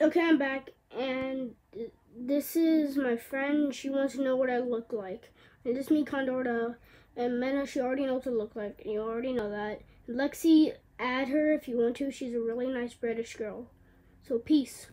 Okay, I'm back, and this is my friend. She wants to know what I look like. And this is me, Condorta. And Mena, she already knows what I look like. You already know that. Lexi, add her if you want to. She's a really nice British girl. So, peace.